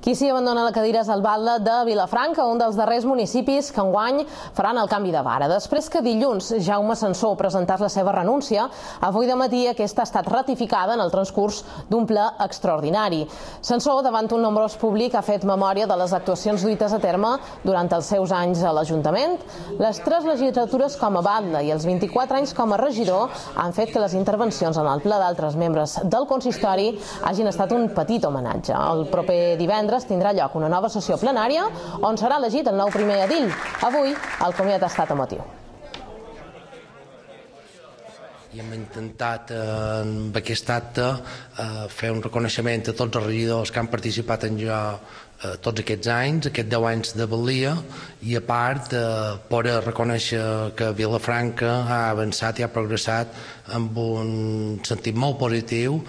Qui s'hi abandona la cadira és el batlle de Vilafranca, un dels darrers municipis que enguany faran el canvi de vara. Després que dilluns Jaume Sansó presentés la seva renúncia, avui de matí aquesta ha estat ratificada en el transcurs d'un ple extraordinari. Sansó, davant un nombrós públic, ha fet memòria de les actuacions duites a terme durant els seus anys a l'Ajuntament. Les tres legislatures com a batlle i els 24 anys com a regidor han fet que les intervencions en el ple d'altres membres del consistori hagin estat un petit homenatge. El proper divendres divendres tindrà lloc una nova sessió plenària on serà elegit el nou primer edill. Avui el comiat ha estat emotiu. i hem intentat eh, amb aquest acte eh, fer un reconeixement a tots els regidors que han participat en jo eh, tots aquests anys, aquests 10 anys de valia i a part eh, poder reconèixer que Vilafranca ha avançat i ha progressat amb un sentit molt positiu